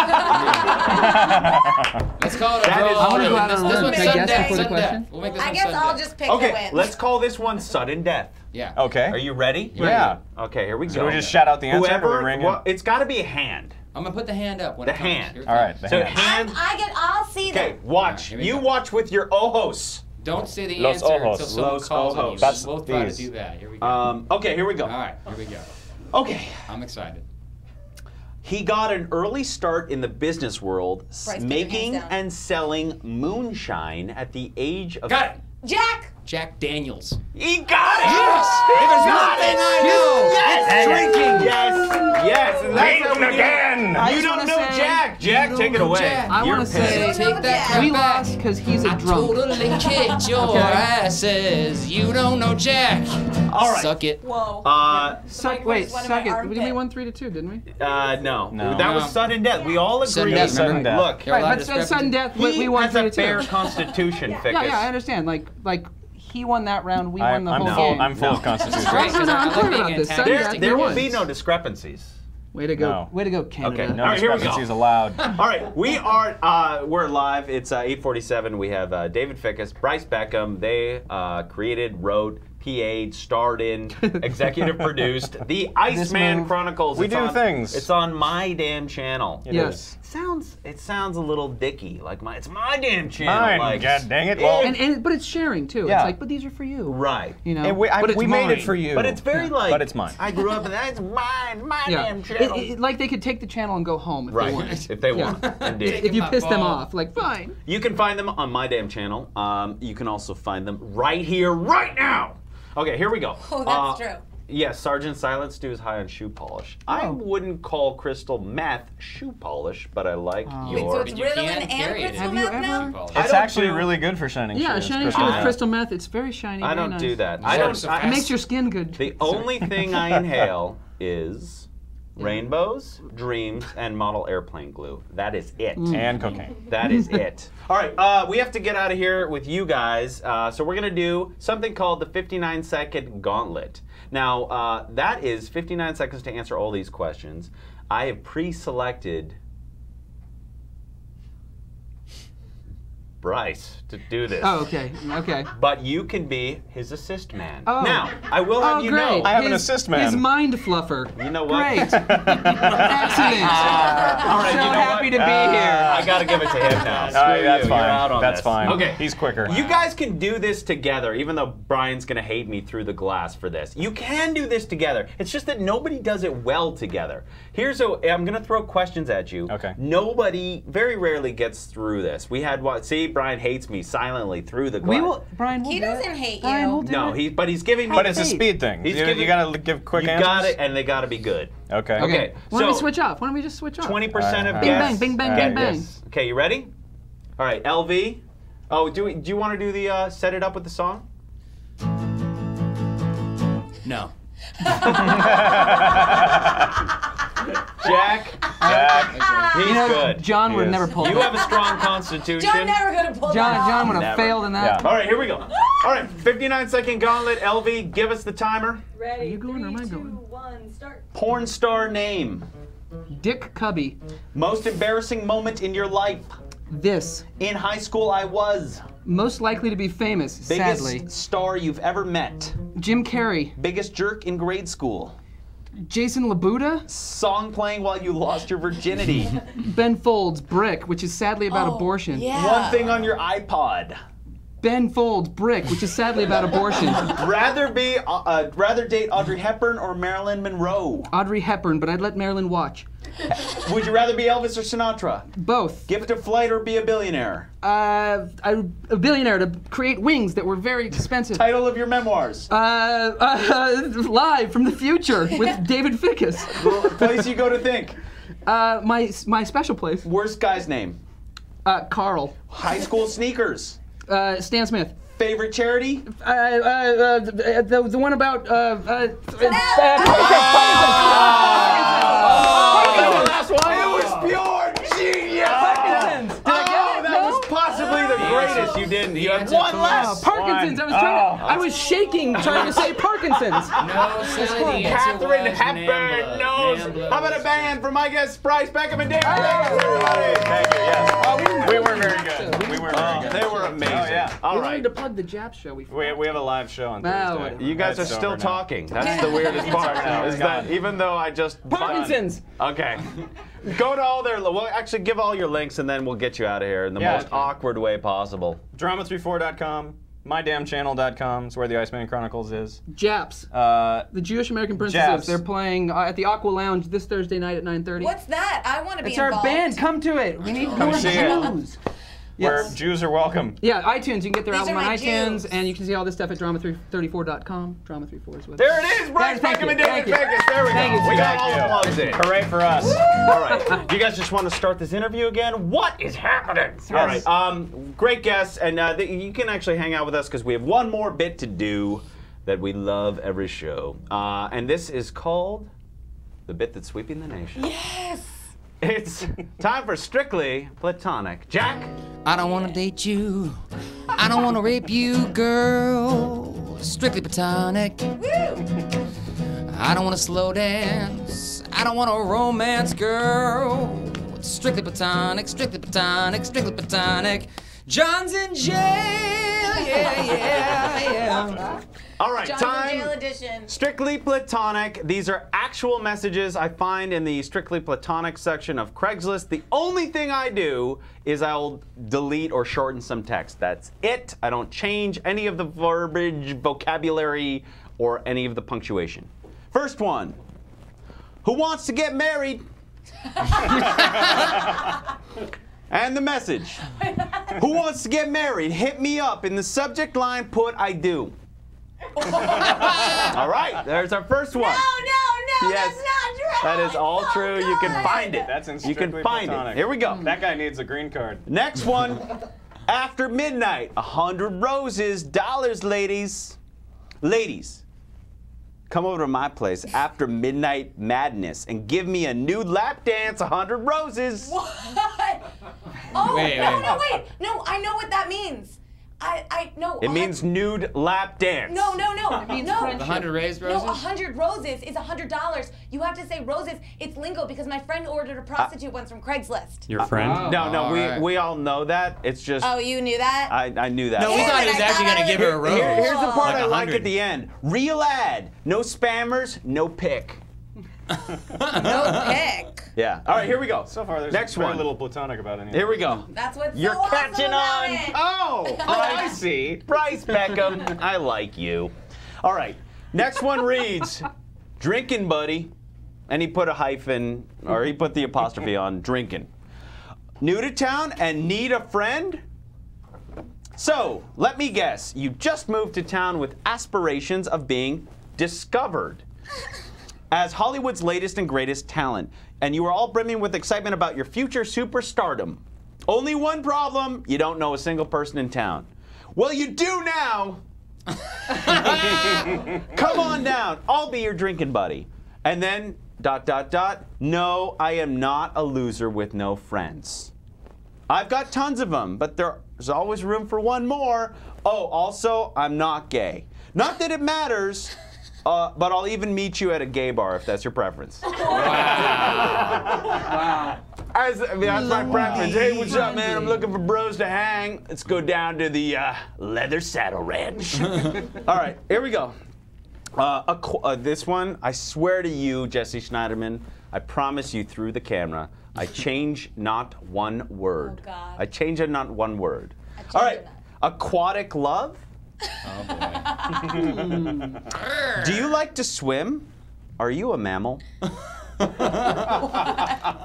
call it a That draw. is I wanna go out on a this limb. one's Can I sudden guess death, before the question? We'll make this I guess I'll death. just pick the Okay, win. let's call this one sudden death. Yeah. Okay. Are you ready? Yeah. Okay, here we So go. we just shout out the answer, Whoever, we ring well, it's got to be a hand. I'm gonna put the hand up when The it comes. hand. Here All right. The So hand. hand. I get. I'll see Okay, watch. here we You go. watch with your ojos. Don't say the Los answer ojos. until someone Los calls on you. ojos. That's we'll both try to do that. Here we go. Um, okay, here we go. All right, here we go. Okay. I'm excited. He got an early start in the business world, s- Brice, making and selling moonshine at the age of. Got it. Jack. Jack Daniels. He got it! Yes! He There's nothing! I know. Yes! Drinking! Yes! Yes! And that's how we do it. again! I You just don't wanna know say- Jack! Jack, take it away. Jack. I You're wanna say- pissed. Take that We back. lost because he's a I drunk. totally kicked your Okay. asses. You don't know Jack. All right. Suck it. Whoa. Uh, Suck, wait, was one of suck my it. armpit. We won three to two, didn't we? uh, no. No. That was sudden death. We all agree. Sudden death, Sudden death. Look, There are a lot Right, of but so sudden death, we, he we won has three a to two. fair constitution, Fickas. Yeah, yeah, I understand. Like, like he won that round, we I, won the I'm, whole full, game. I'm full of This is constitution. great. 'cause I'm I like clear about this. There, there will be no discrepancies. Way to go! No. Way to go, Canada. Okay, No All right, here we go. discrepancies allowed. All right, we are uh, we're live. It's uh, 8:47. We have uh, David Fickas, Brice Beckham. They uh, created, wrote, PA'd, starred in, executive produced the Iceman. Chronicles. We It's do on- things. It's on my damn channel. It Yes. Sounds it sounds a little dicky, like my it's my damn channel. Mine, like, God dang it. Well, And, and but it's sharing too. Yeah. It's like, but these are for you. right. You know. And we, I, but it's we made it for you. But it's very like. But it's mine. I grew up and that's mine, my Yeah. damn channel. it- like they could take the channel and go home if right. they wanted. If they want, indeed. If you My piss them off, like fine. You can find them on my damn channel. Um, you can also find them right here, right now. Okay, here we go. Oh, that's Uh, true. Yes, Sergeant Silent Stew is high on shoe polish. I Oh. wouldn't call crystal meth shoe polish, but I like Oh. Wait, so your. it's But you Ritalin and crystal meth now? ever- It's actually do- really good for shining shoes. Yeah, shoes. shining crystal shoe with crystal meth. It's very shiny. I don't nice. do that. I don't. so I- It makes your skin good. the only thing I inhale is rainbows, dreams, and model airplane glue. That is it. And cocaine. That is it. All right, uh, we have to get out of here with you guys. Uh, so we're gonna do something called the 59 second gauntlet. Now uh, that is 59 seconds to answer all these questions. I have pre-selected Brice to do this. Oh, okay. Okay. But you can be his assist man. Oh. Now, I will oh, have oh, you great. know. I have his, an assist man. His mind fluffer. You know what? Great. Excellent. Ah. All right, so you know happy what? to be here. Ah, I gotta give it to him now. Screw All right, that's you. fine. You're out on That's this. fine. Okay. He's quicker. You guys can do this together, even though Brian's gonna hate me through the glass for this. You can do this together. It's just that nobody does it well together. Here's a. I'm gonna throw questions at you. Okay. Nobody, very rarely gets through this. We had what? See, Brian hates me silently through the glass. We will, Brian. We'll He do doesn't it. hate Brian, you. We'll do No, it. he, but he's giving me. But it's a speed thing. He's You, giving- you gotta give quick you answers. You got it, and they gotta be good. Okay. Okay. Why don't we switch off? Why don't we just switch off? Twenty percent of Bing guests. bang, bing bang, get bing bang. this. Okay, you ready? All right, LV. Oh, do we, do you want to do the uh, set it up with the song? No. Jack. Jack. He's You know, good. John would never pull You that. have a strong constitution. John never gonna pull John, that John would have failed in that. All right, here we go. All right, 59 second gauntlet. LV, give us the timer. Ready? Are you going or am I going? two, one, start. Porn star name. Dick Cubby. Most embarrassing moment in your life. This. In high school, I was. Most likely to be famous, Biggest sadly. star you've ever met. Jim Carrey. Biggest jerk in grade school. Jason Labuda. Song playing while you lost your virginity. Ben Folds, Brick, which is sadly about Oh, abortion. One thing on your iPod. Ben Folds, Brick, which is sadly about abortion. rather be, uh, uh, rather date Audrey Hepburn or Marilyn Monroe? Audrey Hepburn, but I'd let Marilyn watch. Would you rather be Elvis or Sinatra? Both. Gift of flight or be a billionaire? Uh, I, a billionaire to create wings that were very expensive. Title of your memoirs? Uh, uh, live from the future with David Fickas. Place you go to think. Uh, my my special place. Worst guy's name? Uh, Carl. High school sneakers? Uh, Stan Smith. Favorite charity? Uh, uh, uh, the, the, the one about uh, uh, Oh, last one. It was pure genius. Parkinson's. Did I get Oh, it? that No? was possibly the greatest. You didn't. You had one Oh, less. Parkinson's. I was trying. To, I was shaking trying to say Parkinson's. No, silly, the Catherine was Hepburn Nambla. knows. Nambla. How about a band for my guest Brice Beckham and David? Thanks, everybody. Thank you. Yes. Oh, we were very good. We were very good. They were amazing. Oh, yeah. All we right. wanted to plug the Jap show. We, We, we have a live show on No. Thursday. You guys are still talking. That's the weirdest part. Is that even though I just Parkinson's. Okay. Go to all their. Well, actually, give all your links, and then we'll get you out of here in the Yeah. most awkward way possible. Drama34.com, mydamnchannel.com is where the Iceman Chronicles is. Japs. Uh, The Jewish American Princesses. Japs. They're playing uh, at the Aqua Lounge this Thursday night at 9:30. What's that? I want to be It's our band. Come to it. We need more see it. Jews. where Yes. Jews are welcome. Yeah, iTunes. You can get their These album on iTunes, Jews. and you can see all this stuff at drama34.com. Drama34 is with There it is, Brice Thank Beckham you, and David thank you. Vegas. There we go. you, We got all the plugs in. Hooray for us. All right. You guys just want to start this interview again? What is happening? All right. Um, great guests, and uh, th- you can actually hang out with us because we have one more bit to do that we love every show, uh, and this is called the bit that's sweeping the nation. Yes. It's time for strictly platonic. Jack. I don't wanna date you. I don't wanna rape you, girl. Strictly platonic. I don't wanna slow dance. I don't wanna romance, girl. Strictly platonic, strictly platonic, strictly platonic. John's in jail, yeah, yeah, yeah. All right, John's in time. Jail edition. Strictly Platonic. These are actual messages I find in the Strictly Platonic section of Craigslist. The only thing I do is I'll delete or shorten some text. That's it. I don't change any of the verbiage, vocabulary, or any of the punctuation. First one Who wants to get married? and the message Who wants to get married? Hit me up. In the subject line, put I do. All right, there's our first one. No, no, no, Yes. that's not true. That is all oh, true. You can find it. That's in You can find platonic. it. Here we go. That guy needs a green card. Next one. After midnight, a hundred roses, dollars, ladies. Ladies, come over to my place after midnight madness and give me a new lap dance, a hundred roses. What? Oh, Wait, no, wait. no, wait. No, I know what that means. I, I, no. It a means nude lap dance. No, no, no. It means no. friendship. The hundred raised roses. No, a hundred roses is a hundred dollars. You have to say roses. It's lingo because my friend ordered a uh, prostitute once from Craigslist. Your friend? Oh, No, no, all we right. we all know that. It's just Oh, you knew that? I, I knew that. No, we Damn thought he was I actually gonna give her a rose. Here- here's the part Like I a like at the end. Real ad. No spammers, no pick. no pick. Yeah. All right, here we go. So far, there's Next very one. little platonic about any. of Here we go. That's what's You're so awesome catching about on. it. Oh, oh, I see. Brice Beckham, I like you. All right. Next one reads, "Drinking buddy," and he put a hyphen or he put the apostrophe on drinking. New to town and need a friend. So let me guess, you just moved to town with aspirations of being discovered as Hollywood's latest and greatest talent, and you are all brimming with excitement about your future superstardom. Only one problem you don't know a single person in town. Well, you do now. Come on down. I'll be your drinking buddy. And then, dot, dot, dot, no, I am not a loser with no friends. I've got tons of them, but there's always room for one more. Oh, also, I'm not gay. Not that it matters, uh, but I'll even meet you at a gay bar if that's your preference. As, I mean, that's my preference. Hey, what's up, man? I'm looking for bros to hang. Let's go down to the uh, Leather Saddle Ranch. All right, here we go. Uh, a qu- uh, this one, I swear to you, Jessie Schneiderman, I promise you through the camera, I change not one word. Oh, God. I change it not one word. All right, aquatic love. Oh, hmm. Do you like to swim? Are you a mammal?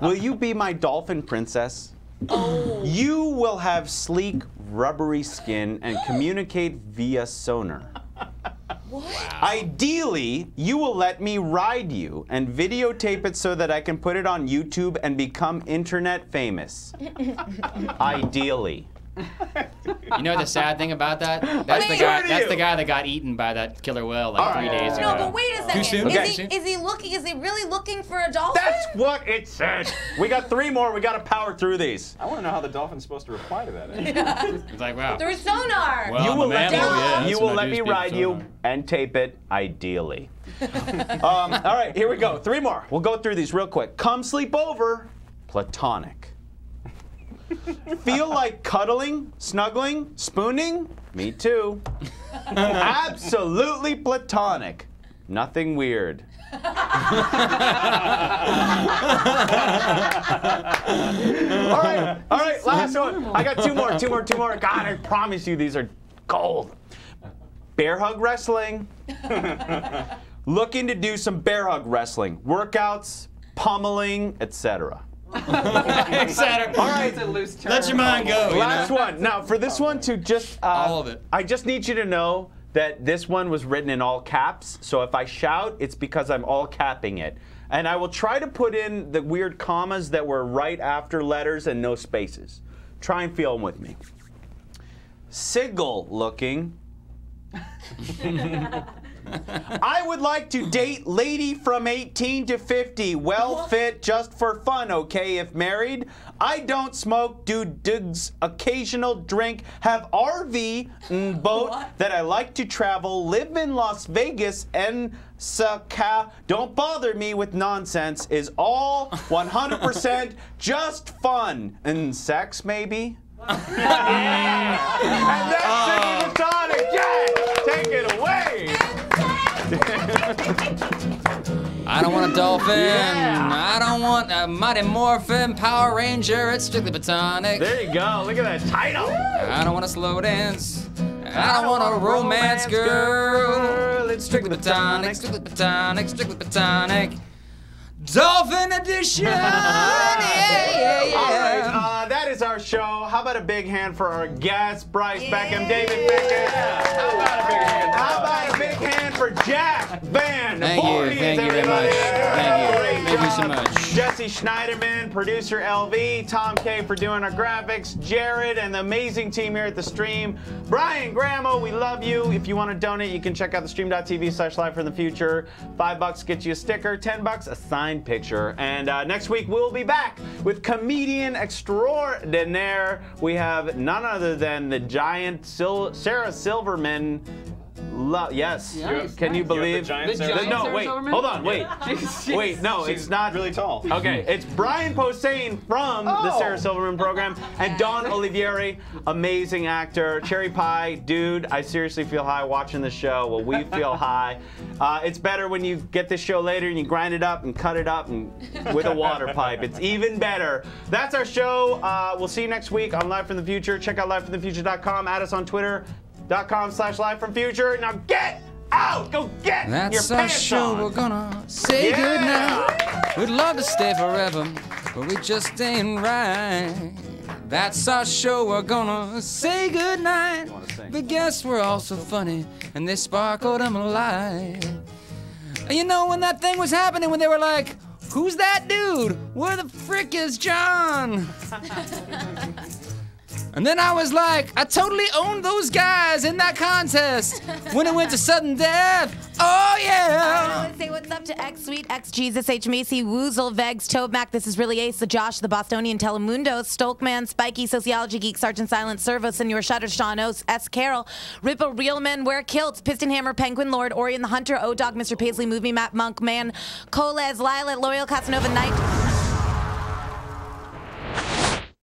Will you be my dolphin princess? Oh. You will have sleek, rubbery skin and communicate via sonar. Ideally, you will let me ride you and videotape it so that I can put it on YouTube and become internet famous. Ideally. You know the sad thing about that? That's the guy. That's the guy that got eaten by that killer whale like All three days ago. No, but wait a second. soon? Is, Okay. he, is he looking? Is he really looking for a dolphin? That's what it said. We got three more. We got to power through these. I want to know how the dolphin's supposed to reply to that. It's like wow. Through sonar. Well, you will let me, yeah, you will let me speak ride you and tape it, ideally. um, all right, here we go. Three more. We'll go through these real quick. Come sleep over, platonic. Feel like cuddling, snuggling, spooning? Me too. Absolutely platonic. Nothing weird. all right, all right, last one. I got two more, two more, two more. God, I promise you these are gold. Bear hug wrestling. Looking to do some bear hug wrestling, workouts, pummeling, etc. Etc. All right, Let your mind go. you last know? one. Now, for this one to just uh, All of it. I just need you to know that this one was written in all caps. So if I shout, it's because I'm all capping it. And I will try to put in the weird commas that were right after letters and no spaces. Try and feel them with me. Sigil looking. I would like to date lady from 18 to 50, well fit, just for fun, okay? If married, I don't smoke, do digs, occasional drink, have RV mm, boat that I like to travel, live in Las Vegas and Saka. Don't bother me with nonsense. Is all 100% just fun and sex maybe? yeah. And that's Siggy. Yeah. Take it away. I don't want a dolphin. Yeah. I don't want a Mighty Morphin Power Ranger. It's strictly platonic. There you go. Look at that title. I don't want a slow dance. I don't want a romance girl. It's strictly platonic, strictly platonic, strictly platonic. Dolphin edition. yeah, yeah, yeah. All right, uh, that is our show. How about a big hand for our guest, Brice Beckham, David Pickett? How about a big hand? How about a big hand for Jack Van Man. Thank you, Voorhies, thank you very much. Thank you. Thank you so much. Jessie Schneiderman, producer LV, Tom K for doing our graphics, Jared, and the amazing team here at the stream. Brian Gramo, we love you. If you want to donate, you can check out the stream.tv slash live from the future. Five bucks gets you a sticker, ten bucks a picture. And uh, next week we'll be back with comedian extraordinaire. We have none other than the giant Sil- Sarah Silverman. Lo- yes. Nice, Can you nice. believe? The The no, wait. Hold on. Wait. Wait. No, She's it's not really tall. Okay, it's Brian Posehn from the Sarah Silverman program and Dawn Olivieri, amazing actor. Cherry Pie, dude, I seriously feel high watching the show. Well, we feel high. Uh, it's better when you get this show later and you grind it up and cut it up and with a water pipe. It's even better. That's our show. Uh, we'll see you next week on Live from the Future. Check out livefromthefuture.com. Add us on twitter.com slash live from future. Now get out! Go get your That's our show. on. We're gonna say Yeah. goodnight. We'd love to stay forever, but we just ain't right. That's our show. We're gonna say goodnight. But guess we're also funny, and they sparkled them alive. And You know when that thing was happening, when they were like, "Who's that dude? Where the frick is John?" And then I was like, I totally owned those guys in that contest when it went to sudden death. Oh yeah. Uh, say what's up to X Sweet, X Jesus, H Macy, Woozle, Vegs, Toadmac. This is really Ace, the Josh, the Bostonian, Telemundo, Stolkman, Spiky, Sociology Geek, Sergeant Silent, Servo, Senor Shutter, Sean O's, S. Carroll, Ripple, Real Men, Wear Kilts, Piston Hammer, Penguin Lord, Orion the Hunter, O Dog, Mr. Paisley, Movie Map, Monk Man, Coles, Lila, Loyal Casanova, Knight,